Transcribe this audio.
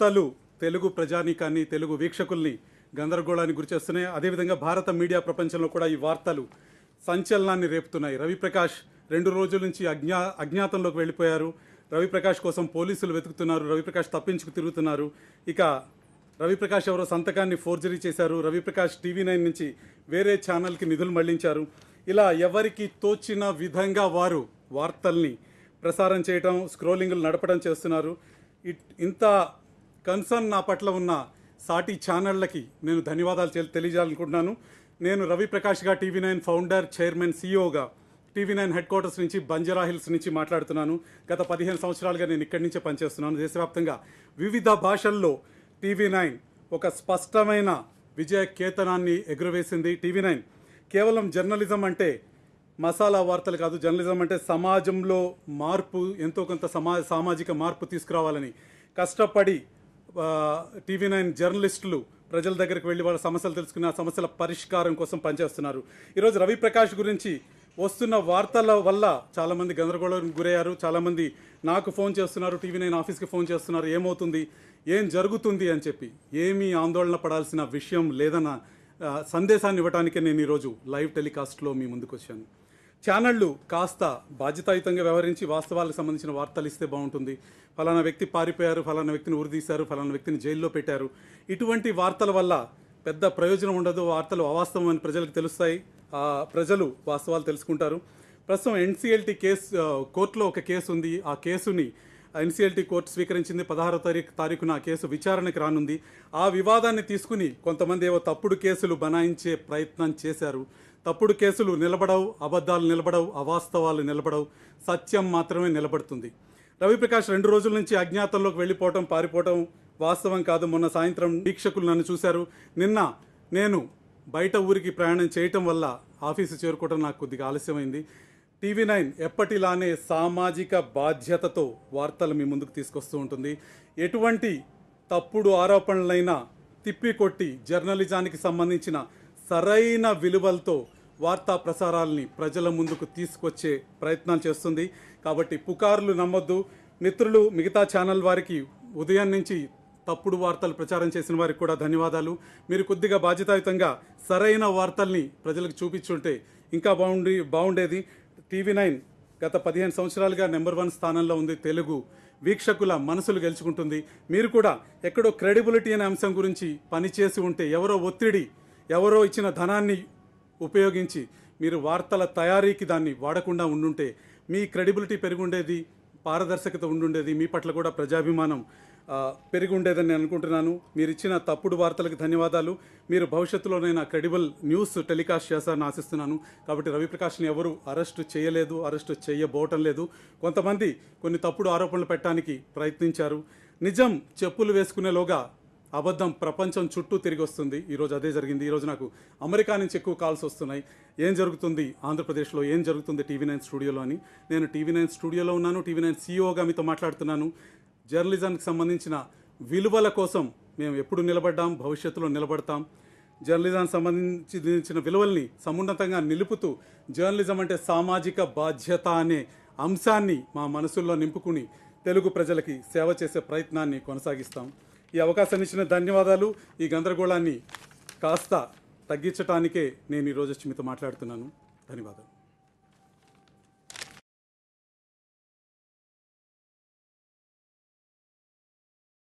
వార్తలు తెలుగు ప్రజానీకాన్ని తెలుగు వీక్షకుల్ని గందరగోళానికి గురిచేస్తున్నాయి అదేవిధంగా భారత మీడియా ప్రపంచంలో కూడా ఈ వార్తలు సంచలనాన్ని రేపుతున్నాయి. రవిప్రకాష్ రెండు రోజుల నుంచి అజ్ఞా అజ్ఞాతంలోకి వెళ్ళిపోయారు. రవిప్రకాష్ కోసం పోలీసులు వెతుకుతున్నారు. రవిప్రకాష్ తప్పించుకు తిరుగుతున్నారు. ఇక రవిప్రకాష్ ఎవరో సంతకాన్ని ఫోర్జరీ చేశారు. రవిప్రకాష్ టీవీ నైన్ నుంచి వేరే ఛానల్కి నిధులు మళ్ళించారు. ఇలా ఎవరికి తోచిన విధంగా వారు వార్తల్ని ప్రసారం చేయటం స్క్రోలింగ్లు నడపడం చేస్తున్నారు. ఇట్- ఇంత కన్సర్న్ నా పట్ల ఉన్న సాటి ఛానళ్ళకి నేను ధన్యవాదాలు తెలియజేయాలనుకుంటున్నాను. నేను రవి ప్రకాష్గా టీవీ నైన్ ఫౌండర్ చైర్మన్ సీఈఓగా టీవీ నైన్ హెడ్ క్వార్టర్స్ నుంచి బంజారా హిల్స్ నుంచి మాట్లాడుతున్నాను. గత పదిహేను సంవత్సరాలుగా నేను ఇక్కడి నుంచే పనిచేస్తున్నాను. దేశవ్యాప్తంగా వివిధ భాషల్లో టీవీ నైన్ ఒక స్పష్టమైన విజయ కేతనాన్ని ఎగురవేసింది టీవీ నైన్. కేవలం జర్నలిజం అంటే మసాలా వార్తలు కాదు జర్నలిజం అంటే సమాజంలో మార్పు ఎంతో కొంత సమా సామాజిక మార్పు తీసుకురావాలని కష్టపడి టీవీ నైన్ జర్నలిస్టులు ప్రజల దగ్గరికి వెళ్ళి వాళ్ళ సమస్యలు తెలుసుకుని ఆ సమస్యల పరిష్కారం కోసం పనిచేస్తున్నారు. ఈరోజు రవిప్రకాష్ గురించి వస్తున్న వార్తల వల్ల చాలామంది గందరగోళానికి గురయ్యారు. చాలామంది నాకు ఫోన్ చేస్తున్నారు టీవీ నైన్ ఆఫీస్కి ఫోన్ చేస్తున్నారు. ఏమవుతుంది? ఏం జరుగుతుంది అని చెప్పి ఏమీ ఆందోళన పడాల్సిన విషయం లేదన్న సందేశాన్ని ఇవ్వడానికే నేను ఈరోజు లైవ్ టెలికాస్ట్లో మీ ముందుకు వచ్చాను. ఛానళ్ళు కాస్త బాధ్యతాయుతంగా వ్యవహరించి వాస్తవాలకు సంబంధించిన వార్తలు ఇస్తే బాగుంటుంది. ఫలానా వ్యక్తి పారిపోయారు ఫలానా వ్యక్తిని ఉరిదీశారు ఫలానా వ్యక్తిని జైల్లో పెట్టారు. ఇటువంటి వార్తల వల్ల పెద్ద ప్రయోజనం ఉండదు. వార్తలు అవాస్తవం అని ప్రజలకు తెలుస్తాయి. ఆ ప్రజలు వాస్తవాలు తెలుసుకుంటారు. ప్రస్తుతం ఎన్సీఎల్టీ కేసు కోర్టులో ఒక కేసు ఉంది. ఆ కేసుని ఎన్సీఎల్టీ కోర్టు స్వీకరించింది. పదహారో తారీఖు తారీఖున ఆ కేసు విచారణకు రానుంది. ఆ వివాదాన్ని తీసుకుని కొంతమంది ఏవో తప్పుడు కేసులు బనాయించే ప్రయత్నం చేశారు. తప్పుడు కేసులు నిలబడవు అబద్ధాలు నిలబడవు అవాస్తవాలు నిలబడవు. సత్యం మాత్రమే నిలబడుతుంది. రవిప్రకాష్ రెండు రోజుల నుంచి అజ్ఞాతంలోకి వెళ్ళిపోవటం పారిపోవటం వాస్తవం కాదు. మొన్న సాయంత్రం వీక్షకులు నన్ను చూశారు. నిన్న నేను బయట ఊరికి ప్రయాణం చేయటం వల్ల ఆఫీసు చేరుకోవడం నాకు కొద్దిగా ఆలస్యమైంది. టీవీ నైన్ ఎప్పటిలానే సామాజిక బాధ్యతతో వార్తలు మీ ముందుకు తీసుకొస్తూ ఉంటుంది. ఎటువంటి తప్పుడు ఆరోపణలైనా తిప్పికొట్టి జర్నలిజానికి సంబంధించిన సరైన విలువలతో వార్తా ప్రసారాల్ని ప్రజల ముందుకు తీసుకొచ్చే ప్రయత్నాలు చేస్తుంది. కాబట్టి పుకార్లు నమ్మొద్దు. మిత్రులు మిగతా ఛానల్ వారికి ఉదయం నుంచి తప్పుడు వార్తలు ప్రచారం చేసిన వారికి కూడా ధన్యవాదాలు. మీరు కొద్దిగా బాధ్యతాయుతంగా సరైన వార్తల్ని ప్రజలకు చూపించుంటే ఇంకా బాగుండి బాగుండేది. టీవీ నైన్ గత పదిహేను సంవత్సరాలుగా నెంబర్ వన్ స్థానంలో ఉంది తెలుగు. వీక్షకుల మనసులు గెలుచుకుంటుంది. మీరు కూడా ఎక్కడో క్రెడిబిలిటీ అనే అంశం గురించి పనిచేసి ఉంటే ఎవరో ఒత్తిడి ఎవరో ఇచ్చిన ధనాన్ని ఉపయోగించి మీరు వార్తల తయారీకి దాన్ని వాడకుండా ఉండుంటే మీ క్రెడిబిలిటీ పెరుగుండేది పారదర్శకత ఉండుండేది మీ పట్ల కూడా ప్రజాభిమానం ఆ, పెరిగి ఉండేదని నేను అనుకుంటున్నాను. మీరు ఇచ్చిన తప్పుడు వార్తలకు ధన్యవాదాలు. మీరు భవిష్యత్తులోనైనా క్రెడిబుల్ న్యూస్ టెలికాస్ట్ చేస్తారని ఆశిస్తున్నాను. కాబట్టి రవిప్రకాష్ని ఎవరు అరెస్టు చేయలేదు అరెస్టు చేయబోవటం లేదు. కొంతమంది కొన్ని తప్పుడు ఆరోపణలు పెట్టడానికి ప్రయత్నించారు. నిజం చెప్పులు వేసుకునేలోగా అబద్ధం ప్రపంచం చుట్టూ తిరిగి వస్తుంది. ఈరోజు అదే జరిగింది. ఈరోజు నాకు అమెరికా నుంచి ఎక్కువ కాల్స్ వస్తున్నాయి. ఏం జరుగుతుంది? ఆంధ్రప్రదేశ్లో ఏం జరుగుతుంది టీవీ నైన్ స్టూడియోలో అని. నేను టీవీ నైన్ స్టూడియోలో ఉన్నాను. టీవీ నైన్ సీఈఓగా మీతో మాట్లాడుతున్నాను. జర్నలిజానికి సంబంధించిన విలువల కోసం మేము ఎప్పుడు నిలబడ్డాం? భవిష్యత్తులో నిలబడతాం. జర్నలిజానికి సంబంధించిన విలువల్ని సమున్నతంగా నిలుపుతూ జర్నలిజం అంటే సామాజిక బాధ్యత అనే అంశాన్ని మా మనసుల్లో నింపుకుని తెలుగు ప్రజలకి సేవ చేసే ప్రయత్నాన్ని కొనసాగిస్తాం. ఈ అవకాశాన్ని ఇచ్చిన ధన్యవాదాలు. ఈ గందరగోళాన్ని కాస్త తగ్గించటానికే నేను ఈరోజు వచ్చి మీతో మాట్లాడుతున్నాను. ధన్యవాదాలు.